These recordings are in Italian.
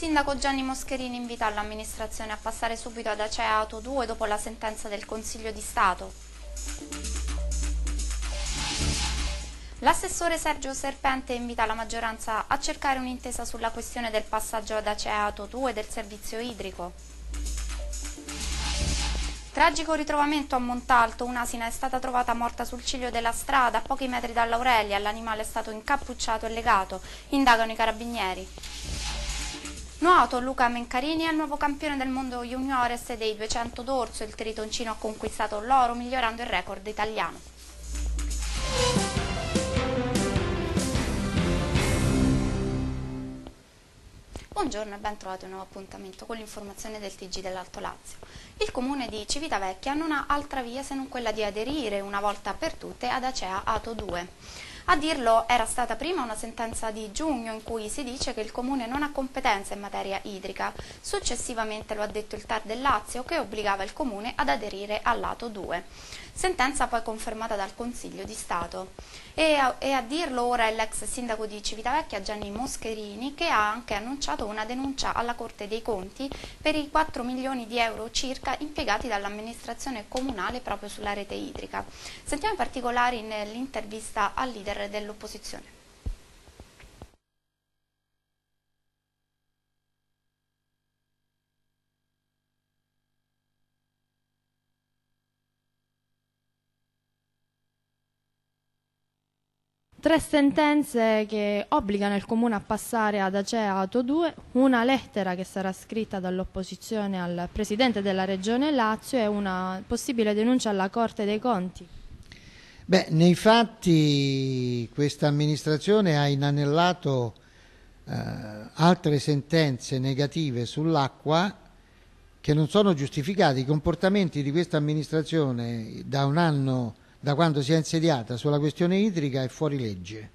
sindaco Gianni Moscherini invita l'amministrazione a passare subito ad Acea Auto 2 dopo la sentenza del Consiglio di Stato. L'assessore Sergio Serpente invita la maggioranza a cercare un'intesa sulla questione del passaggio ad Acea Auto 2 del servizio idrico. Tragico ritrovamento a Montalto, un'asina è stata trovata morta sul ciglio della strada a pochi metri dall'Aurelia, l'animale è stato incappucciato e legato, indagano i carabinieri. Nuoto, Luca Mencarini è il nuovo campione del mondo juniores dei 200 d'orso, il tritoncino ha conquistato l'oro migliorando il record italiano. Buongiorno e ben trovato un nuovo appuntamento con l'informazione del TG dell'Alto Lazio. Il comune di Civitavecchia non ha altra via se non quella di aderire una volta per tutte ad Acea Ato 2. A dirlo era stata prima una sentenza di giugno in cui si dice che il Comune non ha competenza in materia idrica, successivamente lo ha detto il TAR del Lazio che obbligava il Comune ad aderire al lato 2 sentenza poi confermata dal Consiglio di Stato. E a, e a dirlo ora è l'ex sindaco di Civitavecchia Gianni Moscherini che ha anche annunciato una denuncia alla Corte dei Conti per i 4 milioni di euro circa impiegati dall'amministrazione comunale proprio sulla rete idrica. Sentiamo i particolari nell'intervista al leader dell'opposizione. Tre sentenze che obbligano il Comune a passare ad Acea Auto 2, una lettera che sarà scritta dall'opposizione al Presidente della Regione Lazio e una possibile denuncia alla Corte dei Conti. Beh, nei fatti questa amministrazione ha inanellato eh, altre sentenze negative sull'acqua che non sono giustificate. I comportamenti di questa amministrazione da un anno da quando si è insediata sulla questione idrica è fuori legge.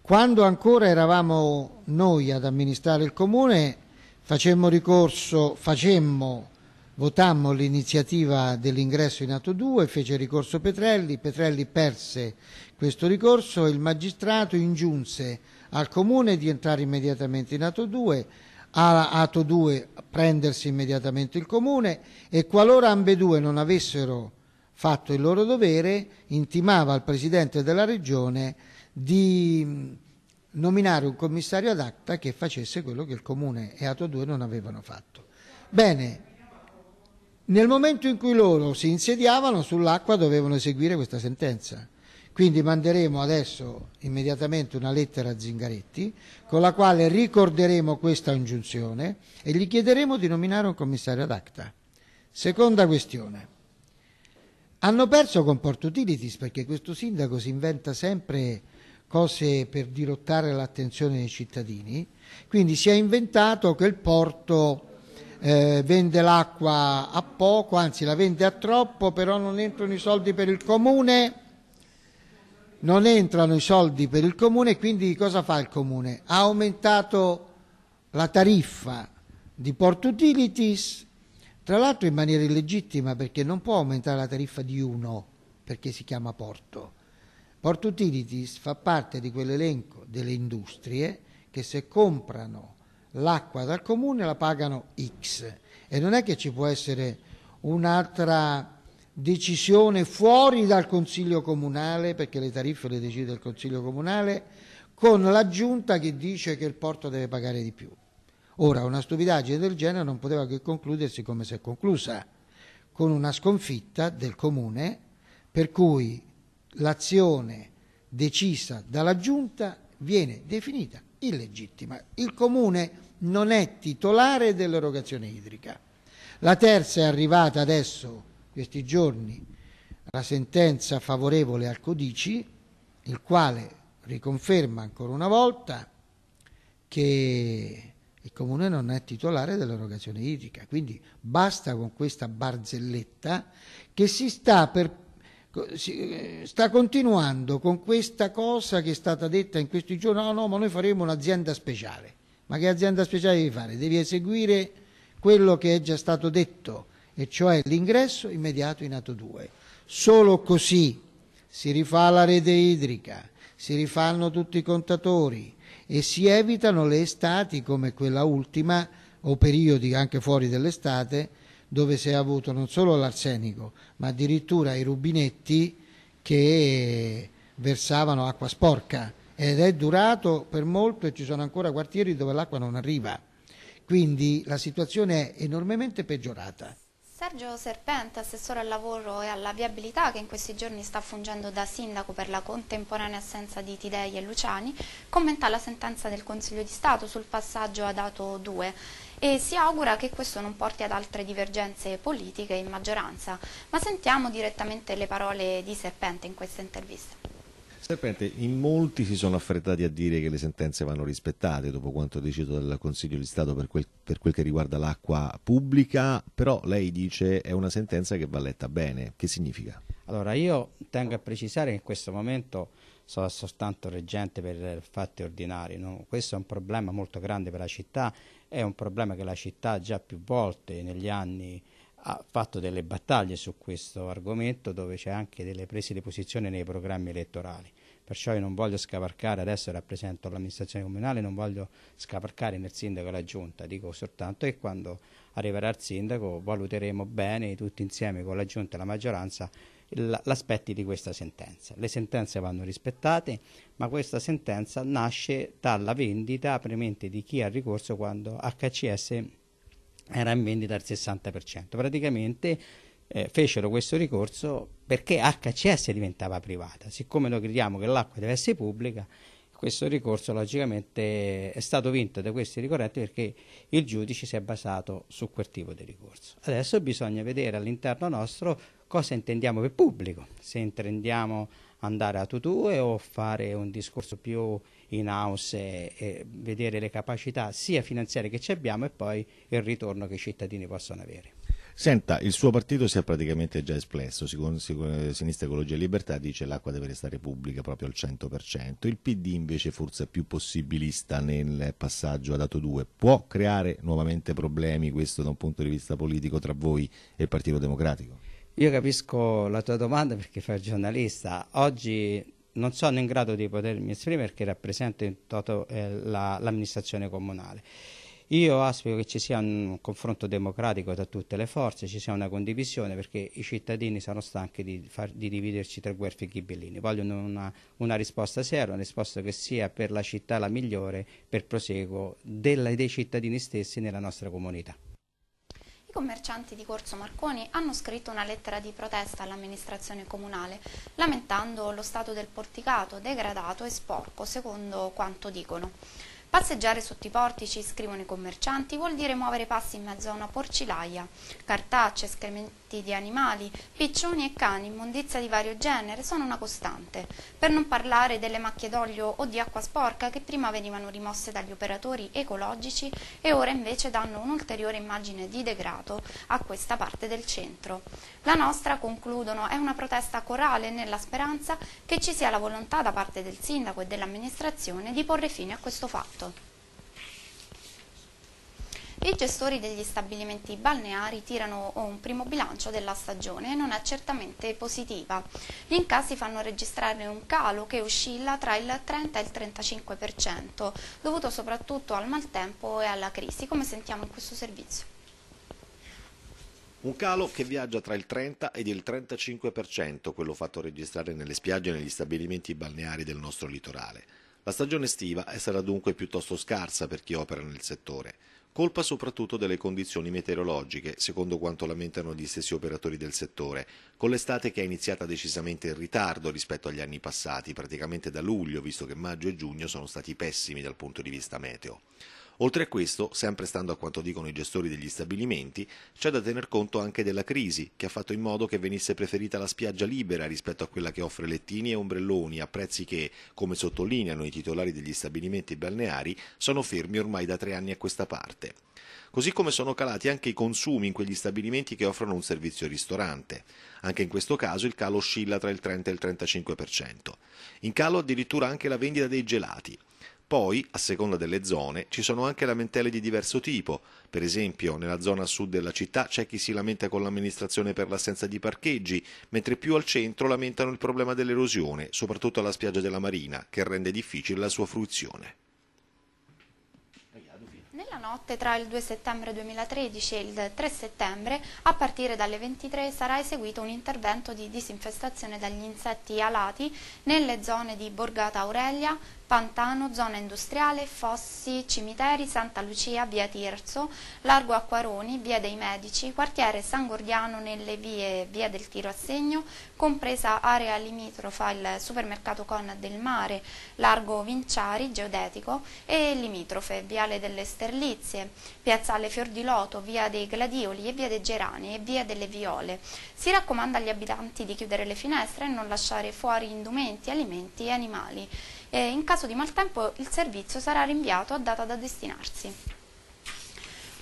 Quando ancora eravamo noi ad amministrare il comune, facemmo ricorso, facemmo, votammo l'iniziativa dell'ingresso in atto 2, fece ricorso Petrelli, Petrelli perse questo ricorso e il magistrato ingiunse al comune di entrare immediatamente in atto 2, a atto 2 prendersi immediatamente il comune e qualora ambedue non avessero fatto il loro dovere, intimava al Presidente della Regione di nominare un commissario ad acta che facesse quello che il Comune e Ato 2 non avevano fatto. Bene, nel momento in cui loro si insediavano sull'acqua dovevano eseguire questa sentenza. Quindi manderemo adesso immediatamente una lettera a Zingaretti con la quale ricorderemo questa ingiunzione e gli chiederemo di nominare un commissario ad acta. Seconda questione. Hanno perso con Port Utilities perché questo sindaco si inventa sempre cose per dirottare l'attenzione dei cittadini, quindi si è inventato che il porto eh, vende l'acqua a poco, anzi la vende a troppo, però non entrano i soldi per il comune, non entrano i soldi per il comune, quindi cosa fa il comune? Ha aumentato la tariffa di Port Utilities tra l'altro in maniera illegittima perché non può aumentare la tariffa di uno perché si chiama porto. Port Utilities fa parte di quell'elenco delle industrie che se comprano l'acqua dal comune la pagano X e non è che ci può essere un'altra decisione fuori dal Consiglio Comunale, perché le tariffe le decide il Consiglio Comunale, con l'aggiunta che dice che il porto deve pagare di più. Ora, una stupidaggine del genere non poteva che concludersi come si è conclusa, con una sconfitta del comune, per cui l'azione decisa dalla giunta viene definita illegittima. Il comune non è titolare dell'erogazione idrica. La terza è arrivata adesso, questi giorni, la sentenza favorevole al Codici, il quale riconferma ancora una volta che il comune non è titolare dell'erogazione idrica, quindi basta con questa barzelletta che si sta, per, si sta continuando con questa cosa che è stata detta in questi giorni, no, no, ma noi faremo un'azienda speciale. Ma che azienda speciale devi fare? Devi eseguire quello che è già stato detto, e cioè l'ingresso immediato in atto 2. Solo così si rifà la rete idrica, si rifanno tutti i contatori, e si evitano le estati come quella ultima o periodi anche fuori dell'estate dove si è avuto non solo l'arsenico ma addirittura i rubinetti che versavano acqua sporca ed è durato per molto e ci sono ancora quartieri dove l'acqua non arriva. Quindi la situazione è enormemente peggiorata. Sergio Serpente, assessore al lavoro e alla viabilità, che in questi giorni sta fungendo da sindaco per la contemporanea assenza di Tidei e Luciani, commenta la sentenza del Consiglio di Stato sul passaggio ad Ato 2 e si augura che questo non porti ad altre divergenze politiche in maggioranza. Ma sentiamo direttamente le parole di Serpente in questa intervista. Serpente, in molti si sono affrettati a dire che le sentenze vanno rispettate dopo quanto deciso dal Consiglio di Stato per quel, per quel che riguarda l'acqua pubblica, però lei dice è una sentenza che va letta bene. Che significa? Allora, io tengo a precisare che in questo momento sono soltanto reggente per fatti ordinari. No? Questo è un problema molto grande per la città, è un problema che la città già più volte negli anni ha fatto delle battaglie su questo argomento dove c'è anche delle prese di posizione nei programmi elettorali perciò io non voglio scavarcare, adesso rappresento l'amministrazione comunale, non voglio scavarcare nel sindaco e la giunta, dico soltanto che quando arriverà il sindaco valuteremo bene tutti insieme con la giunta e la maggioranza l'aspetti di questa sentenza. Le sentenze vanno rispettate, ma questa sentenza nasce dalla vendita premente di chi ha ricorso quando HCS era in vendita al 60%. Praticamente eh, fecero questo ricorso perché HCS diventava privata. Siccome noi crediamo che l'acqua deve essere pubblica, questo ricorso logicamente è stato vinto da questi ricorrenti perché il giudice si è basato su quel tipo di ricorso. Adesso bisogna vedere all'interno nostro cosa intendiamo per pubblico, se intendiamo andare a tutue o fare un discorso più in house e, e vedere le capacità sia finanziarie che ci abbiamo e poi il ritorno che i cittadini possono avere. Senta, il suo partito si è praticamente già espresso, Sinistra Ecologia e Libertà dice che l'acqua deve restare pubblica proprio al 100%, il PD invece forse è più possibilista nel passaggio ad Ato 2, può creare nuovamente problemi questo da un punto di vista politico tra voi e il Partito Democratico? Io capisco la tua domanda perché fai giornalista, oggi non sono in grado di potermi esprimere perché rappresento in toto eh, l'amministrazione la, comunale. Io auspico che ci sia un confronto democratico tra tutte le forze, ci sia una condivisione perché i cittadini sono stanchi di, far, di dividerci tra guelfi e ghibellini. Vogliono una, una, risposta seria, una risposta che sia per la città la migliore per proseguo della, dei cittadini stessi nella nostra comunità. I commercianti di Corso Marconi hanno scritto una lettera di protesta all'amministrazione comunale, lamentando lo stato del porticato degradato e sporco, secondo quanto dicono. Passeggiare sotto i portici, scrivono i commercianti, vuol dire muovere passi in mezzo a una porcilaia. Cartacce, escrementi di animali, piccioni e cani, immondizia di vario genere sono una costante. Per non parlare delle macchie d'olio o di acqua sporca che prima venivano rimosse dagli operatori ecologici e ora invece danno un'ulteriore immagine di degrado a questa parte del centro. La nostra, concludono, è una protesta corale nella speranza che ci sia la volontà da parte del sindaco e dell'amministrazione di porre fine a questo fatto. I gestori degli stabilimenti balneari tirano un primo bilancio della stagione e non è certamente positiva. Gli incassi fanno registrare un calo che oscilla tra il 30 e il 35%, dovuto soprattutto al maltempo e alla crisi, come sentiamo in questo servizio. Un calo che viaggia tra il 30 ed il 35%, quello fatto registrare nelle spiagge e negli stabilimenti balneari del nostro litorale. La stagione estiva sarà dunque piuttosto scarsa per chi opera nel settore, colpa soprattutto delle condizioni meteorologiche, secondo quanto lamentano gli stessi operatori del settore, con l'estate che è iniziata decisamente in ritardo rispetto agli anni passati, praticamente da luglio, visto che maggio e giugno sono stati pessimi dal punto di vista meteo. Oltre a questo, sempre stando a quanto dicono i gestori degli stabilimenti, c'è da tener conto anche della crisi, che ha fatto in modo che venisse preferita la spiaggia libera rispetto a quella che offre lettini e ombrelloni a prezzi che, come sottolineano i titolari degli stabilimenti balneari, sono fermi ormai da tre anni a questa parte così come sono calati anche i consumi in quegli stabilimenti che offrono un servizio ristorante. Anche in questo caso il calo oscilla tra il 30 e il 35%. In calo addirittura anche la vendita dei gelati. Poi, a seconda delle zone, ci sono anche lamentele di diverso tipo. Per esempio, nella zona sud della città c'è chi si lamenta con l'amministrazione per l'assenza di parcheggi, mentre più al centro lamentano il problema dell'erosione, soprattutto alla spiaggia della Marina, che rende difficile la sua fruizione. notte tra il 2 settembre 2013 e il 3 settembre, a partire dalle 23, sarà eseguito un intervento di disinfestazione dagli insetti alati nelle zone di Borgata Aurelia, Pantano, zona industriale, Fossi, Cimiteri, Santa Lucia, via Tirso, Largo Acquaroni, via dei Medici, quartiere San Gordiano nelle vie via del Tiro a Segno, compresa area limitrofa il supermercato Con del Mare, Largo Vinciari, Geodetico e limitrofe, viale delle Sterlizie, piazzale Fior di Loto, via dei Gladioli e via dei Gerani e via delle Viole. Si raccomanda agli abitanti di chiudere le finestre e non lasciare fuori indumenti, alimenti e animali e in caso di maltempo il servizio sarà rinviato a data da destinarsi.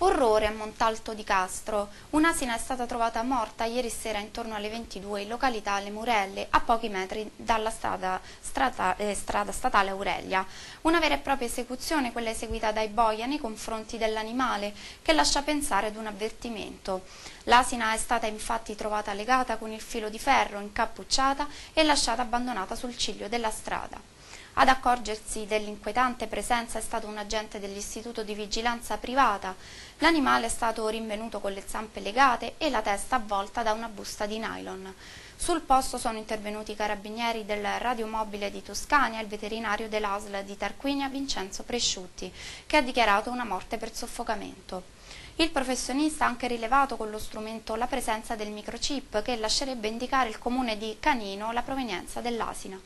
Orrore a Montalto di Castro. Un'asina è stata trovata morta ieri sera intorno alle 22 in località Le Murelle, a pochi metri dalla strada, strada, eh, strada statale Aurelia. Una vera e propria esecuzione, quella eseguita dai boia nei confronti dell'animale, che lascia pensare ad un avvertimento. L'asina è stata infatti trovata legata con il filo di ferro, incappucciata e lasciata abbandonata sul ciglio della strada. Ad accorgersi dell'inquietante presenza è stato un agente dell'istituto di vigilanza privata. L'animale è stato rinvenuto con le zampe legate e la testa avvolta da una busta di nylon. Sul posto sono intervenuti i carabinieri del radiomobile di Toscania e il veterinario dell'ASL di Tarquinia Vincenzo Presciutti, che ha dichiarato una morte per soffocamento. Il professionista ha anche rilevato con lo strumento la presenza del microchip che lascerebbe indicare il comune di Canino la provenienza dell'asina.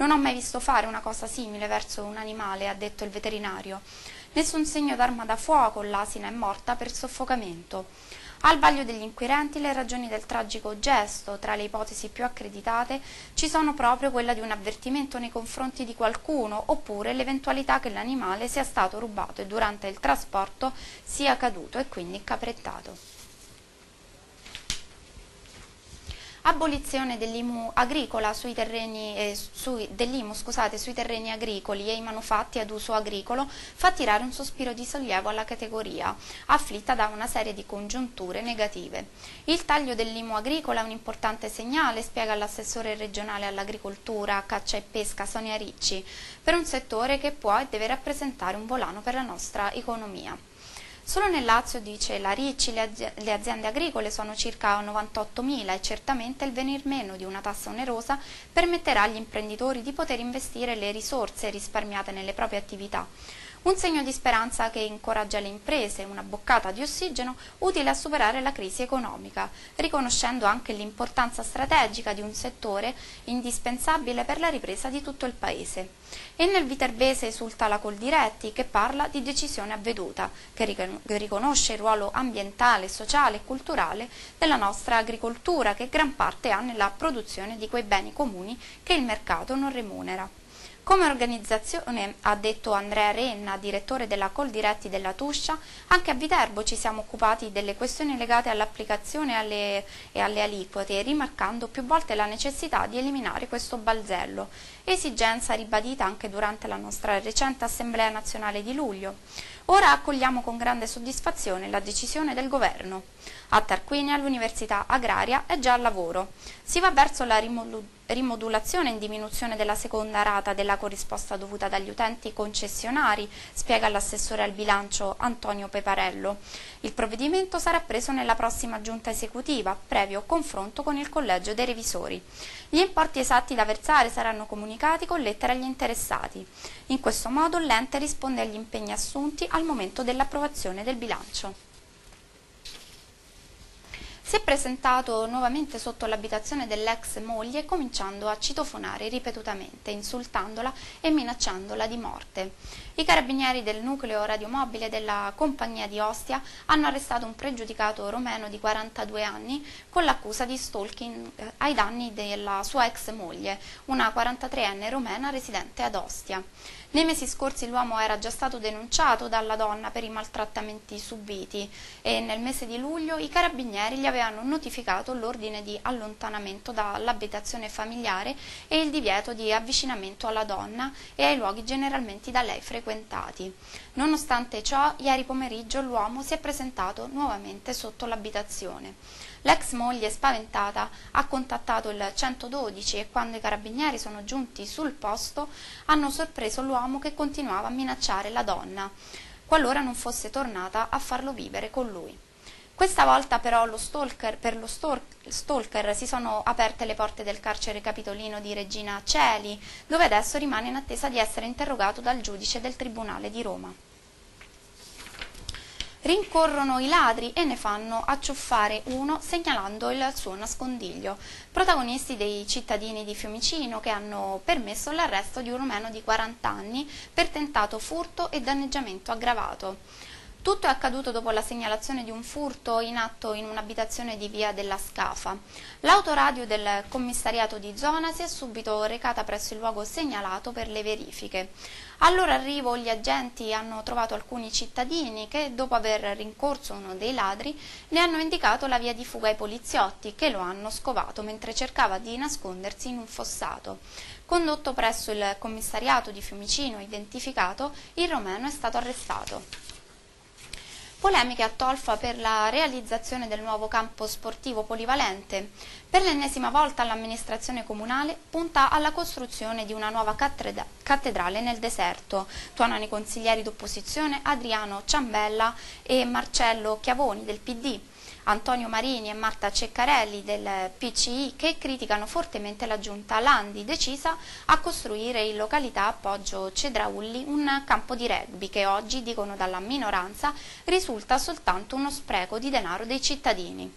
Non ho mai visto fare una cosa simile verso un animale, ha detto il veterinario. Nessun segno d'arma da fuoco, l'asina è morta per soffocamento. Al vaglio degli inquirenti le ragioni del tragico gesto, tra le ipotesi più accreditate, ci sono proprio quella di un avvertimento nei confronti di qualcuno oppure l'eventualità che l'animale sia stato rubato e durante il trasporto sia caduto e quindi caprettato. Abolizione dell'IMU agricola sui terreni, eh, sui, scusate, sui terreni agricoli e i manufatti ad uso agricolo fa tirare un sospiro di sollievo alla categoria, afflitta da una serie di congiunture negative. Il taglio dell'IMU agricola è un importante segnale, spiega l'assessore regionale all'agricoltura, caccia e pesca Sonia Ricci, per un settore che può e deve rappresentare un volano per la nostra economia. Solo nel Lazio, dice la Ricci, le aziende agricole sono circa 98.000 e certamente il venir meno di una tassa onerosa permetterà agli imprenditori di poter investire le risorse risparmiate nelle proprie attività un segno di speranza che incoraggia le imprese, una boccata di ossigeno utile a superare la crisi economica, riconoscendo anche l'importanza strategica di un settore indispensabile per la ripresa di tutto il Paese. E nel viterbese esulta la Coldiretti che parla di decisione avveduta, che riconosce il ruolo ambientale, sociale e culturale della nostra agricoltura che gran parte ha nella produzione di quei beni comuni che il mercato non remunera. Come organizzazione, ha detto Andrea Renna, direttore della Coldiretti della Tuscia, anche a Viterbo ci siamo occupati delle questioni legate all'applicazione alle, e alle aliquote, rimarcando più volte la necessità di eliminare questo balzello, esigenza ribadita anche durante la nostra recente Assemblea nazionale di luglio. Ora accogliamo con grande soddisfazione la decisione del Governo. A Tarquinia l'Università Agraria è già al lavoro. Si va verso la rimodulazione rimodulazione in diminuzione della seconda rata della corrisposta dovuta dagli utenti concessionari, spiega l'assessore al bilancio Antonio Peparello. Il provvedimento sarà preso nella prossima giunta esecutiva, previo confronto con il collegio dei revisori. Gli importi esatti da versare saranno comunicati con lettera agli interessati. In questo modo l'ente risponde agli impegni assunti al momento dell'approvazione del bilancio. Si è presentato nuovamente sotto l'abitazione dell'ex moglie cominciando a citofonare ripetutamente, insultandola e minacciandola di morte. I carabinieri del nucleo radiomobile della compagnia di Ostia hanno arrestato un pregiudicato romeno di 42 anni con l'accusa di stalking eh, ai danni della sua ex moglie, una 43enne romena residente ad Ostia. Nei mesi scorsi l'uomo era già stato denunciato dalla donna per i maltrattamenti subiti e nel mese di luglio i carabinieri gli avevano notificato l'ordine di allontanamento dall'abitazione familiare e il divieto di avvicinamento alla donna e ai luoghi generalmente da lei frequentati. Nonostante ciò, ieri pomeriggio l'uomo si è presentato nuovamente sotto l'abitazione. L'ex moglie spaventata ha contattato il 112 e quando i carabinieri sono giunti sul posto hanno sorpreso l'uomo che continuava a minacciare la donna. qualora non fosse tornata a farlo vivere con lui. Questa volta però lo stalker, per lo stalker si sono aperte le porte del carcere capitolino di Regina Celi, dove adesso rimane in attesa di essere interrogato dal giudice del Tribunale di Roma. Rincorrono i ladri e ne fanno acciuffare uno segnalando il suo nascondiglio. Protagonisti dei cittadini di Fiumicino che hanno permesso l'arresto di un romeno di 40 anni per tentato furto e danneggiamento aggravato. Tutto è accaduto dopo la segnalazione di un furto in atto in un'abitazione di via della Scafa. L'autoradio del commissariato di zona si è subito recata presso il luogo segnalato per le verifiche. Al loro arrivo gli agenti hanno trovato alcuni cittadini che, dopo aver rincorso uno dei ladri, ne hanno indicato la via di fuga ai poliziotti che lo hanno scovato mentre cercava di nascondersi in un fossato. Condotto presso il commissariato di Fiumicino identificato, il romeno è stato arrestato. Polemiche a Tolfa per la realizzazione del nuovo campo sportivo polivalente. Per l'ennesima volta l'amministrazione comunale punta alla costruzione di una nuova cattedrale nel deserto. Tuonano i consiglieri d'opposizione Adriano Ciambella e Marcello Chiavoni del PD. Antonio Marini e Marta Ceccarelli del PCI che criticano fortemente la giunta Landi decisa a costruire in località Appoggio Cedraulli un campo di rugby che oggi, dicono dalla minoranza, risulta soltanto uno spreco di denaro dei cittadini.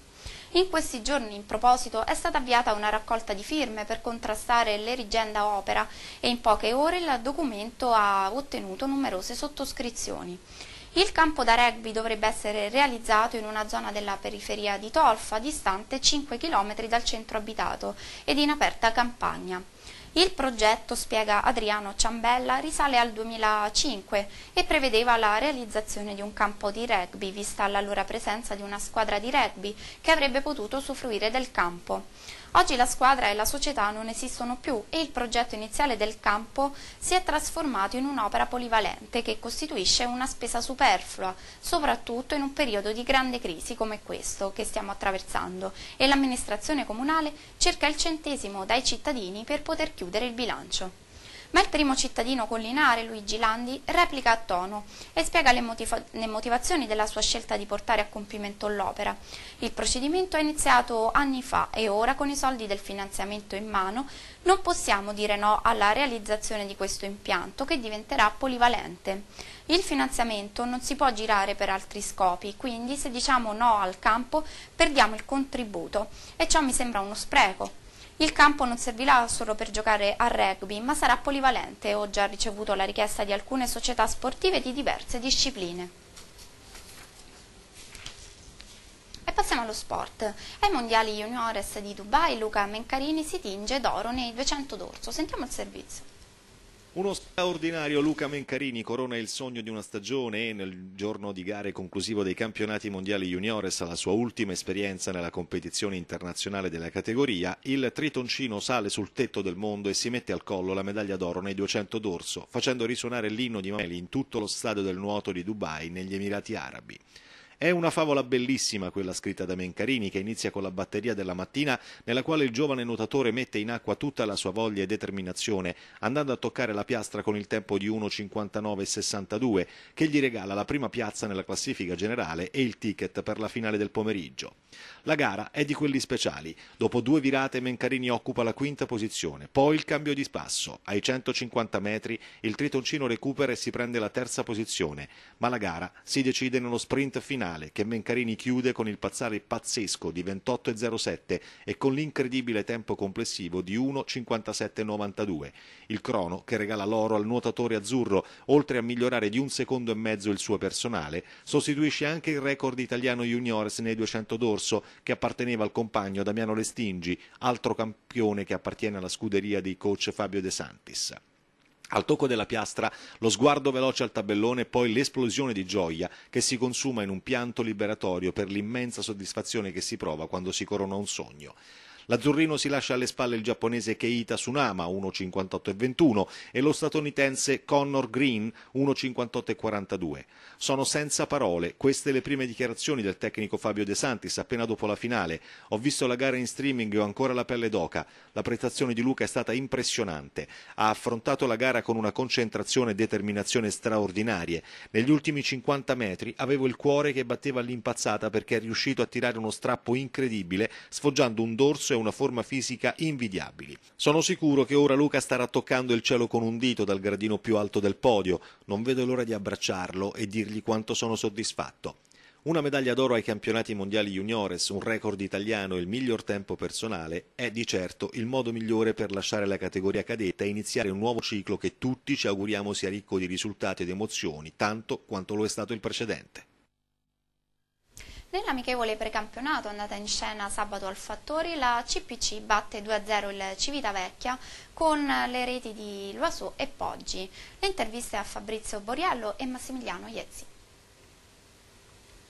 In questi giorni, in proposito, è stata avviata una raccolta di firme per contrastare l'erigenda opera e in poche ore il documento ha ottenuto numerose sottoscrizioni. Il campo da rugby dovrebbe essere realizzato in una zona della periferia di Tolfa, distante 5 km dal centro abitato ed in aperta campagna. Il progetto, spiega Adriano Ciambella, risale al 2005 e prevedeva la realizzazione di un campo di rugby, vista l'allora presenza di una squadra di rugby che avrebbe potuto usufruire del campo. Oggi la squadra e la società non esistono più e il progetto iniziale del campo si è trasformato in un'opera polivalente che costituisce una spesa superflua, soprattutto in un periodo di grande crisi come questo che stiamo attraversando. E l'amministrazione comunale cerca il centesimo dai cittadini per poter chiudere il bilancio ma il primo cittadino collinare, Luigi Landi, replica a tono e spiega le, le motivazioni della sua scelta di portare a compimento l'opera. Il procedimento è iniziato anni fa e ora con i soldi del finanziamento in mano non possiamo dire no alla realizzazione di questo impianto che diventerà polivalente. Il finanziamento non si può girare per altri scopi, quindi se diciamo no al campo perdiamo il contributo e ciò mi sembra uno spreco. Il campo non servirà solo per giocare a rugby, ma sarà polivalente. Ho già ricevuto la richiesta di alcune società sportive di diverse discipline. E passiamo allo sport. Ai mondiali juniores di Dubai Luca Mencarini si tinge d'oro nei 200 d'orso. Sentiamo il servizio. Uno straordinario Luca Mencarini corona il sogno di una stagione e nel giorno di gare conclusivo dei campionati mondiali juniores alla sua ultima esperienza nella competizione internazionale della categoria, il tritoncino sale sul tetto del mondo e si mette al collo la medaglia d'oro nei 200 d'orso, facendo risuonare l'inno di Mameli in tutto lo stadio del nuoto di Dubai negli Emirati Arabi. È una favola bellissima quella scritta da Mencarini che inizia con la batteria della mattina nella quale il giovane nuotatore mette in acqua tutta la sua voglia e determinazione andando a toccare la piastra con il tempo di 1.59.62 che gli regala la prima piazza nella classifica generale e il ticket per la finale del pomeriggio. La gara è di quelli speciali. Dopo due virate Mencarini occupa la quinta posizione, poi il cambio di spasso. Ai 150 metri il tritoncino recupera e si prende la terza posizione, ma la gara si decide nello sprint finale finale che Mencarini chiude con il pazzare pazzesco di 28,07 e con l'incredibile tempo complessivo di 1,57,92. Il crono, che regala l'oro al nuotatore azzurro, oltre a migliorare di un secondo e mezzo il suo personale, sostituisce anche il record italiano juniores nei 200 d'orso che apparteneva al compagno Damiano Lestingi, altro campione che appartiene alla scuderia dei coach Fabio De Santis. Al tocco della piastra, lo sguardo veloce al tabellone e poi l'esplosione di gioia che si consuma in un pianto liberatorio per l'immensa soddisfazione che si prova quando si corona un sogno. L'azzurrino si lascia alle spalle il giapponese Keita Tsunama 1,58,21 e lo statunitense Connor Green 1,58,42. Sono senza parole, queste le prime dichiarazioni del tecnico Fabio De Santis appena dopo la finale. Ho visto la gara in streaming e ho ancora la pelle d'oca. La prestazione di Luca è stata impressionante. Ha affrontato la gara con una concentrazione e determinazione straordinarie. Negli ultimi 50 metri avevo il cuore che batteva all'impazzata perché è riuscito a tirare uno strappo incredibile, sfoggiando un dorso e una forma fisica invidiabili. Sono sicuro che ora Luca starà toccando il cielo con un dito dal gradino più alto del podio. Non vedo l'ora di abbracciarlo e dirgli quanto sono soddisfatto. Una medaglia d'oro ai campionati mondiali juniores, un record italiano e il miglior tempo personale è di certo il modo migliore per lasciare la categoria cadetta e iniziare un nuovo ciclo che tutti ci auguriamo sia ricco di risultati ed emozioni, tanto quanto lo è stato il precedente. Nell'amichevole precampionato andata in scena sabato al Fattori, la CPC batte 2-0 il Civitavecchia con le reti di Loiseau e Poggi. Le interviste a Fabrizio Boriello e Massimiliano Iezzi.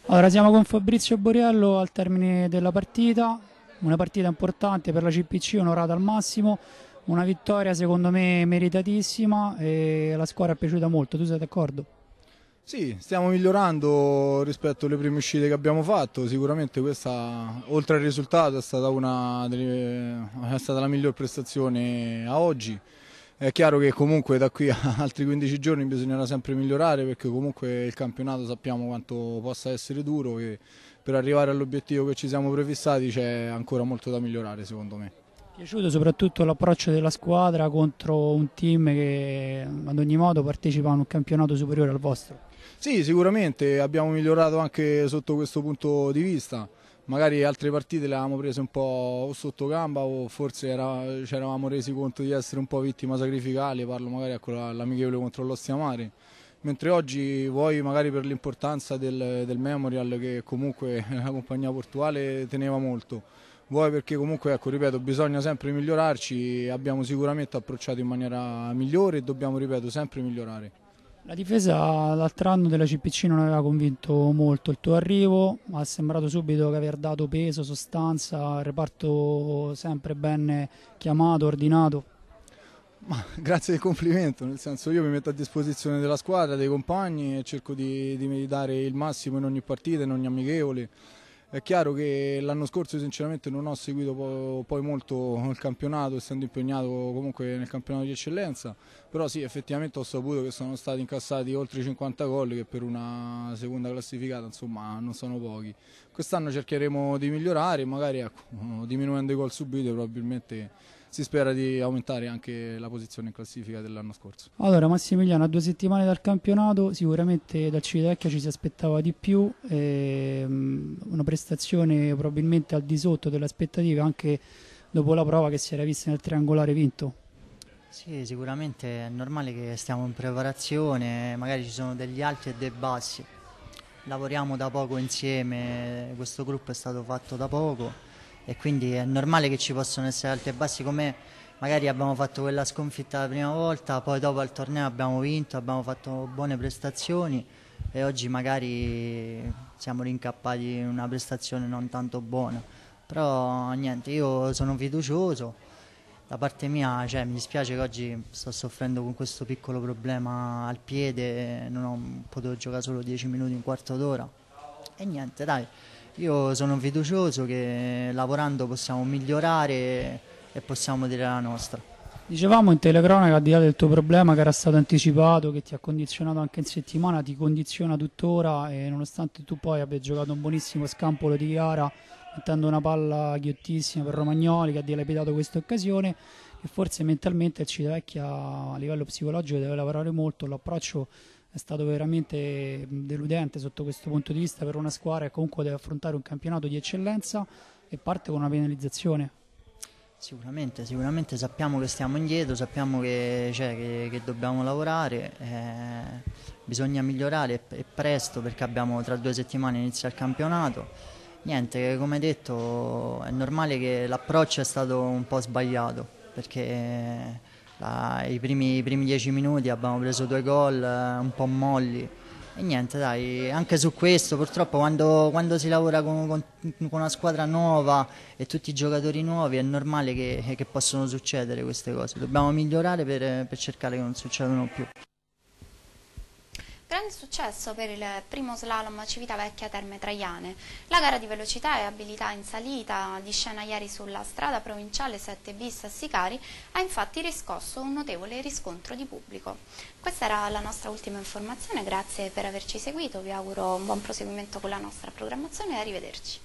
Allora siamo con Fabrizio Boriello al termine della partita, una partita importante per la CPC, onorata al massimo, una vittoria secondo me meritatissima e la squadra è piaciuta molto, tu sei d'accordo? Sì, stiamo migliorando rispetto alle prime uscite che abbiamo fatto, sicuramente questa, oltre al risultato, è stata, delle, è stata la miglior prestazione a oggi. È chiaro che comunque da qui a altri 15 giorni bisognerà sempre migliorare perché comunque il campionato sappiamo quanto possa essere duro e per arrivare all'obiettivo che ci siamo prefissati c'è ancora molto da migliorare secondo me. Piaciuto soprattutto l'approccio della squadra contro un team che ad ogni modo partecipa a un campionato superiore al vostro? Sì, sicuramente abbiamo migliorato anche sotto questo punto di vista. Magari altre partite le avevamo prese un po' sotto gamba o forse ci eravamo resi conto di essere un po' vittima sacrificali, parlo magari all'amichevole contro l'Ostia Mare. Mentre oggi vuoi magari per l'importanza del, del, Memorial che comunque la compagnia portuale teneva molto, vuoi perché comunque, ecco, ripeto, bisogna sempre migliorarci, abbiamo sicuramente approcciato in maniera migliore e dobbiamo, ripeto, sempre migliorare. La difesa l'altro anno della CPC non aveva convinto molto il tuo arrivo, ma è sembrato subito che aver dato peso, sostanza, il reparto sempre ben chiamato, ordinato. Ma, grazie del complimento, nel senso io mi metto a disposizione della squadra, dei compagni e cerco di, di dare il massimo in ogni partita, in ogni amichevole. È chiaro che l'anno scorso sinceramente non ho seguito po poi molto il campionato, essendo impegnato comunque nel campionato di eccellenza, però sì effettivamente ho saputo che sono stati incassati oltre 50 gol che per una seconda classificata insomma non sono pochi. Quest'anno cercheremo di migliorare, magari ecco, diminuendo i gol subiti probabilmente si spera di aumentare anche la posizione in classifica dell'anno scorso. Allora Massimiliano, a due settimane dal campionato sicuramente dal Civitavecchia ci si aspettava di più, ehm, una prestazione probabilmente al di sotto delle aspettative anche dopo la prova che si era vista nel triangolare vinto. Sì, sicuramente è normale che stiamo in preparazione, magari ci sono degli alti e dei bassi. Lavoriamo da poco insieme, questo gruppo è stato fatto da poco e quindi è normale che ci possono essere alti e bassi come magari abbiamo fatto quella sconfitta la prima volta, poi dopo al torneo abbiamo vinto, abbiamo fatto buone prestazioni e oggi magari siamo rincappati in una prestazione non tanto buona. Però niente, io sono fiducioso, da parte mia cioè, mi dispiace che oggi sto soffrendo con questo piccolo problema al piede, non ho potuto giocare solo 10 minuti, un quarto d'ora e niente dai. Io sono fiducioso che lavorando possiamo migliorare e possiamo dire la nostra. Dicevamo in telecronaca, al di là del tuo problema che era stato anticipato, che ti ha condizionato anche in settimana, ti condiziona tuttora e nonostante tu poi abbia giocato un buonissimo scampolo di gara, mettendo una palla ghiottissima per Romagnoli che ha dilapidato questa occasione, e forse mentalmente il Civitavecchia a livello psicologico deve lavorare molto, l'approccio è stato veramente deludente sotto questo punto di vista per una squadra che comunque deve affrontare un campionato di eccellenza e parte con una penalizzazione. Sicuramente, sicuramente sappiamo che stiamo indietro, sappiamo che, cioè, che, che dobbiamo lavorare, eh, bisogna migliorare e presto perché abbiamo tra due settimane inizia il campionato. Niente, come detto è normale che l'approccio è stato un po' sbagliato perché i, primi, i, primi, dieci minuti abbiamo preso due gol eh, un po' molli E niente, dai, anche su questo purtroppo quando, quando si lavora con, con, con, una squadra nuova e tutti i giocatori nuovi è normale che, che possono succedere queste cose. Dobbiamo migliorare per, per cercare che non succedano più. Grande successo per il primo slalom Civitavecchia Terme Traiane. La gara di velocità e abilità in salita di scena ieri sulla strada provinciale 7 bis a Sicari ha infatti riscosso un notevole riscontro di pubblico. Questa era la nostra ultima informazione, grazie per averci seguito, vi auguro un buon proseguimento con la nostra programmazione e arrivederci.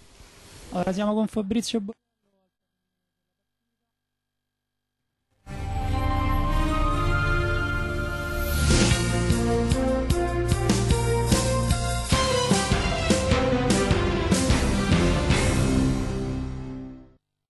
Allora siamo con Fabrizio